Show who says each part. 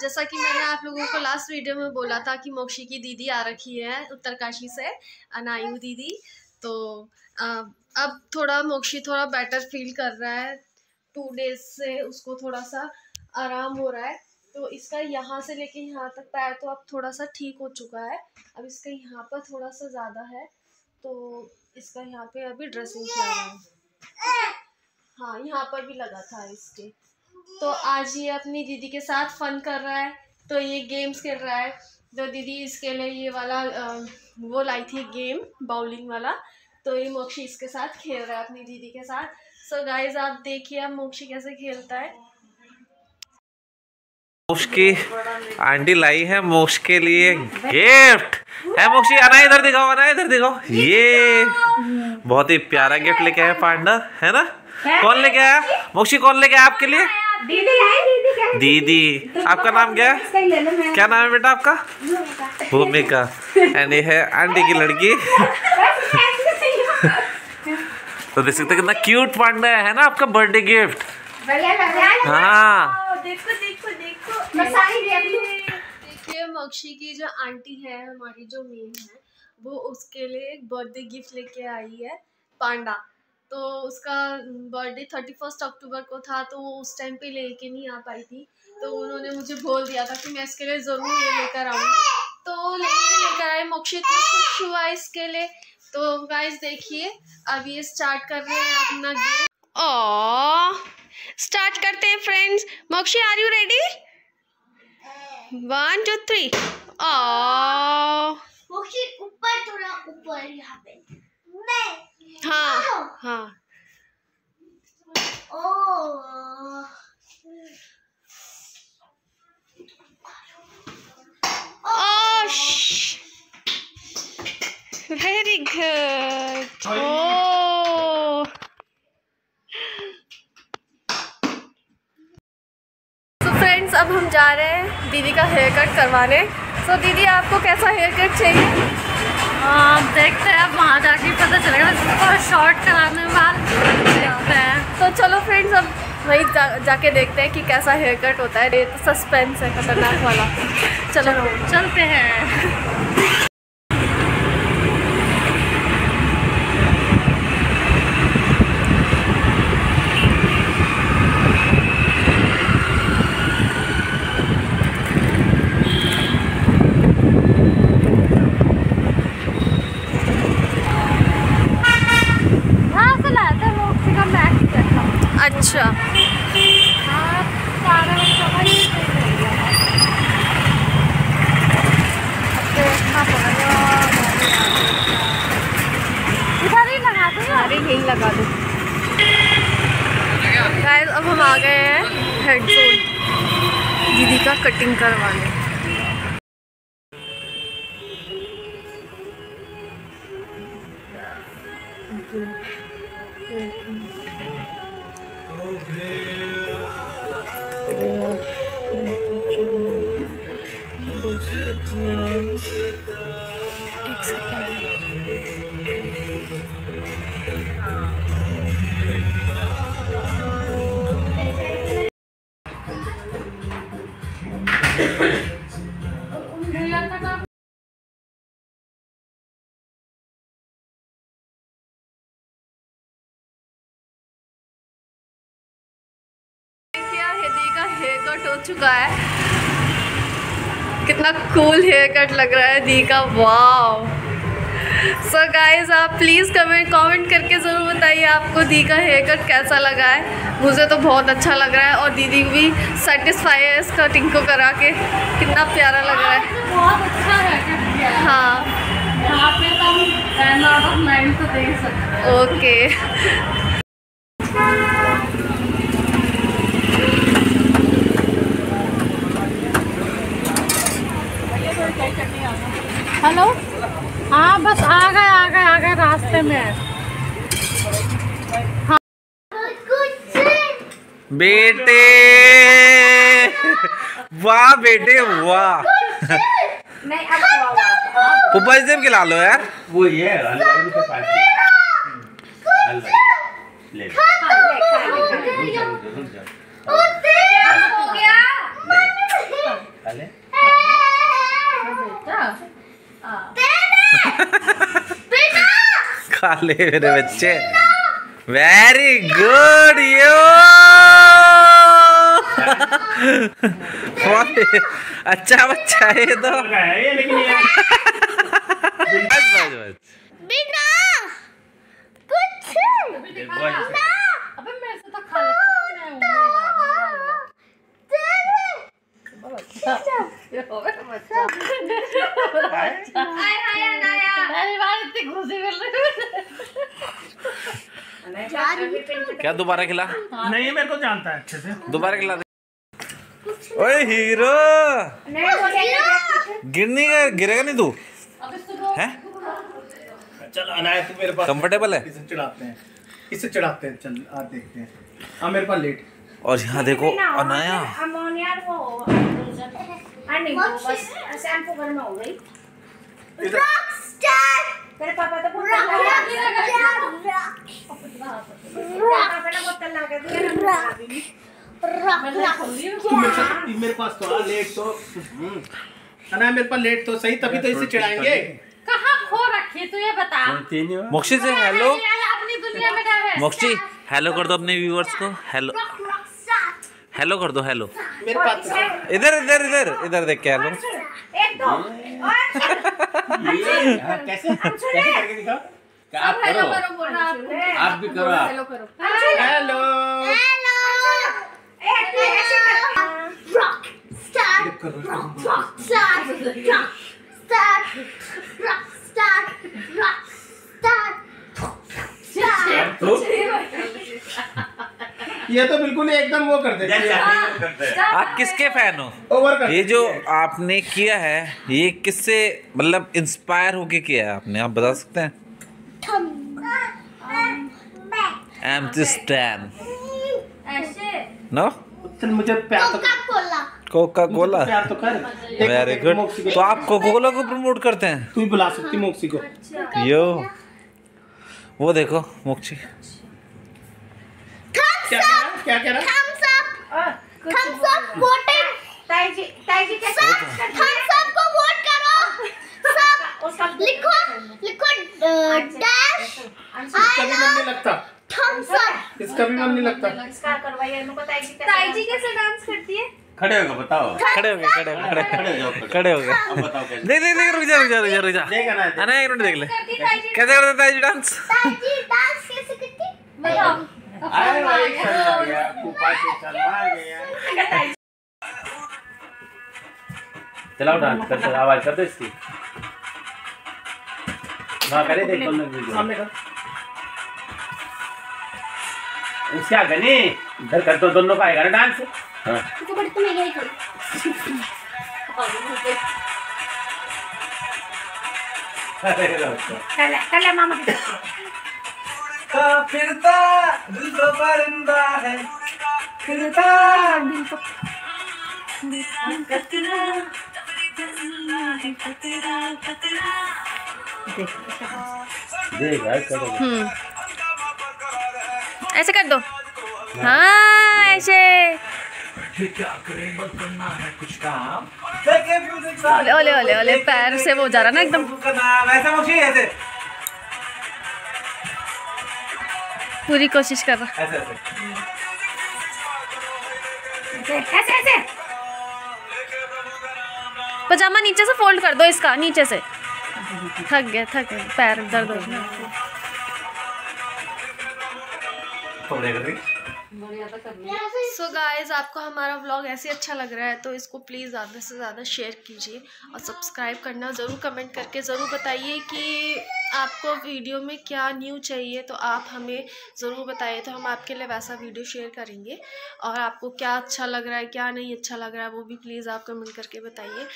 Speaker 1: जैसा कि मैंने आप लोगों को लास्ट वीडियो में बोला था कि मोक्षी की दीदी आ रखी है उत्तरकाशी से, अनायु दीदी। तो अब थोड़ा मोक्षी थोड़ा बेटर फील कर रहा है। टू डेज़ से उसको थोड़ा सा आराम हो रहा है। तो इसका यहाँ से लेके यहाँ तक पैर तो अब थोड़ा सा ठीक हो चुका है। अब इसका यहाँ पर थोड़ा सा ज़्यादा है। तो इसका यहाँ पे अभी ड्रेसिंग किया हाँ यहाँ पर भी लगा था इसके। तो आज ये अपनी दीदी के साथ फन कर रहा है तो ये गेम्स खेल रहा है। तो दीदी इसके लिए ये वाला वो लाई थी गेम बाउलिंग वाला। तो ये मोक्षी इसके साथ खेल रहा है, अपनी दीदी के साथ। सो so गाइज़ आप देखिए अब मोक्षी कैसे खेलता है।
Speaker 2: मोक्ष की आंटी लाई है मोक्ष के लिए गिफ्ट है मोक्षी, आना इधर दिखाओ, आना इधर दिखाओ। ये, बहुत ही प्यारा गिफ्ट लेके आया पांडा, है ना? कौन लेके आया? मोक्षी कौन लेके आया आपके लिए?
Speaker 3: दीदी
Speaker 2: दीदी आपका नाम क्या है? क्या नाम है बेटा आपका? भूमिका। एंड ये है आंटी की लड़की। तो देख सकते कितना क्यूट पांडा है ना आपका बर्थडे गिफ्ट हाँ।
Speaker 1: देखो देखो देखो। देखिए मोक्षी की जो आंटी है हमारी जो मेन है वो उसके लिए एक बर्थडे गिफ्ट लेके आई है पांडा। तो उसका बर्थडे थर्टी फ़र्स्ट अक्टूबर को था तो वो उस टाइम पे लेके नहीं आ पाई थी। तो उन्होंने मुझे बोल दिया था कि मैं इसके लिए ज़रूर ये लेकर आऊँगी तो लेकर आए मोक्षी इतना खुश हुआ इसके लिए। तो गाइस देखिए अब ये स्टार्ट कर रहे हैं अपना गेम ओ स्टार्ट करते हैं friends Mokshi are you ready one two three ओ
Speaker 3: ऊपर थोड़ा ऊपर यहाँ पे। मैं
Speaker 1: हाँ हाँ।
Speaker 3: ओ
Speaker 1: वेरी गुड ओ तो फ्रेंड्स अब हम जा रहे हैं दीदी का हेयर कट करवाने। तो so, दीदी आपको कैसा हेयर कट चाहिए?
Speaker 4: देखते हैं अब वहाँ जाके पता चलेगा। इसको शॉर्ट कराने बाद देखते हैं।
Speaker 1: तो चलो फ्रेंड्स अब वही जा, जाके देखते हैं कि कैसा हेयर कट होता है। ये तो सस्पेंस है खतरनाक वाला। चलो।
Speaker 4: चलते हैं वहाँ से लाया था वो उसी का मैच देखा
Speaker 1: अच्छा।
Speaker 4: हाँ ही इधर ही लगा दो
Speaker 1: अरे यही लगा दो। गाइस अब हम आ गए हैं हेड जोन दीदी का कटिंग करवाने। कट हो चुका है। कितना कूल हेयर कट लग रहा है दी का वाव सो गाइस आप प्लीज़ कमेंट कमेंट करके ज़रूर बताइए आपको दी का हेयर कट कैसा लगा है। मुझे तो बहुत अच्छा लग रहा है और दीदी भी सेटिस्फाई है इस कटिंग को करा के। कितना प्यारा लग रहा है।
Speaker 4: बहुत अच्छा है।
Speaker 1: हाँ। ओके
Speaker 4: हेलो हाँ बस आ गए आ गए रास्ते
Speaker 2: बेटे। वाह बेटे वाह।
Speaker 3: नहीं अब
Speaker 2: पुप्पा जी खिला लो यार।
Speaker 5: वो ये है ले।
Speaker 3: हो गया
Speaker 5: ले।
Speaker 2: खा ले मेरे बच्चे। वेरी गुड यू अच्छा बच्चा है ये तो।
Speaker 5: लगा है।
Speaker 4: तो हूँ है
Speaker 2: क्या दोबारा खिला?
Speaker 5: नहीं मेरे को जानता है अच्छे से।
Speaker 2: दोबारा खिला ओए हीरो! गिरने का गिरेगा नहीं तू?
Speaker 4: अब इसको दो।
Speaker 2: है?
Speaker 5: चल अनाया तू मेरे पास।
Speaker 2: कंफर्टेबल है?
Speaker 5: इसे चढ़ाते हैं। इसे चढ़ाते हैं चल आज देखते हैं। हाँ मेरे पास लेट
Speaker 2: और यहाँ देखो अनाया।
Speaker 3: अमोनिया वो नहीं बस शैम्पू गर्म हो गई। तेरे पापा तो बोल रहा पापा ने बोतल ला के दिया।
Speaker 5: तू मेरे पास मेरे पास तो आ लेट तो। हम्म। अनाया मेरे पास लेट तो सही तभी तो इसे चढ़ाएँगे।
Speaker 4: कहाँ खो रखी तू ये बता?
Speaker 2: मोक्षी से हेलो
Speaker 4: अपनी दुनिया में क्या
Speaker 2: मोक्षी हेलो कर दो अपने व्यूवर्स को। हेलो हेलो कर दो हेलो
Speaker 5: मेरे पास
Speaker 2: इधर इधर इधर इधर देख के हेलो
Speaker 3: एक दो
Speaker 5: कैसे? कैसे करके दिखा
Speaker 6: आप करो।
Speaker 4: करो बोल रहा आपको
Speaker 6: आप भी करो आप।
Speaker 4: हेलो करो।
Speaker 5: हेलो।
Speaker 3: एक
Speaker 5: ये तो बिल्कुल एकदम वो कर दे
Speaker 2: आप किसके फ़ैन हो।
Speaker 5: ओवर कर
Speaker 2: ये जो आपने किया है ये किससे मतलब इंस्पायर होके किया है आपने? आप बता सकते हैं? एम स्टैन
Speaker 4: ऐसे।
Speaker 2: नो
Speaker 5: चल मुझे प्यार तो
Speaker 3: कोका कोला
Speaker 5: प्यार तो कर।
Speaker 2: वेरी गुड तो आप कोका कोला को प्रमोट करते हैं?
Speaker 5: तू ही बुला सकती मोक्सी को।
Speaker 2: यो। वो देखो मोक्षी
Speaker 5: क्या कह रहा? है? क्या?
Speaker 3: Thumbs up thumbs up voting ताई जी ताई जी के साथ थम्स अप को वोट करो. सब लिखो लिखो डैश
Speaker 5: इसका मन लगता।
Speaker 3: थम्स अप
Speaker 5: इसका भी मन नहीं लगता।
Speaker 3: नमस्कार करवाइए इनको ताई जी ताई जी कैसे डांस करती है?
Speaker 6: खड़े बताओ।
Speaker 2: खड़े हो गए खड़े हो गए
Speaker 6: खड़े हो जाओ
Speaker 2: खड़े हो गए
Speaker 6: अब बताओ कैसे।
Speaker 2: देख देख देख रुक जा रुक जा रुक जा रुक जा।
Speaker 5: देख अनाया, देख।
Speaker 2: एक मिनट देख ले।
Speaker 3: करती ताई जी
Speaker 2: कैसे करते ताई जी डांस
Speaker 3: ताई जी डांस कैसे करती?
Speaker 4: बताओ।
Speaker 5: अरे भाई चल गया ऊपर से चला गया
Speaker 6: चलाओ डांस कर कर आवाज़ कर दो इसकी। हाँ करे देख कौन लग वीडियो?
Speaker 5: सामने कर।
Speaker 6: इसके आगे नहीं इधर कर तो दोनों का आएगा ना डांस हाँ।
Speaker 3: तो बड़ी तुम यही करो। ले मामा की
Speaker 2: फिरता दिल तो परिंदा है। फिरता दिल तो
Speaker 1: ऐसे कर दो। हाँ। ऐसे। ओले ओले ओले ओले पैर से वो जा रहा ना एकदम।
Speaker 2: ऐसा
Speaker 1: पूरी कोशिश कर। रहा
Speaker 2: ऐसे ऐसे।
Speaker 3: ऐसे ऐसे
Speaker 1: पजामा नीचे से फोल्ड कर दो इसका नीचे से। थक गया थक गए पैर दर्द हो रहा
Speaker 2: थोड़े कर रही
Speaker 1: सो गाइस आपको हमारा व्लॉग ऐसे अच्छा लग रहा है तो इसको प्लीज़ ज़्यादा से ज़्यादा शेयर कीजिए और सब्सक्राइब करना ज़रूर कमेंट करके ज़रूर बताइए कि आपको वीडियो में क्या न्यू चाहिए तो आप हमें ज़रूर बताइए तो हम आपके लिए वैसा वीडियो शेयर करेंगे। और आपको क्या अच्छा लग रहा है, क्या नहीं अच्छा लग रहा है, वो भी प्लीज़ आप कमेंट करके बताइए।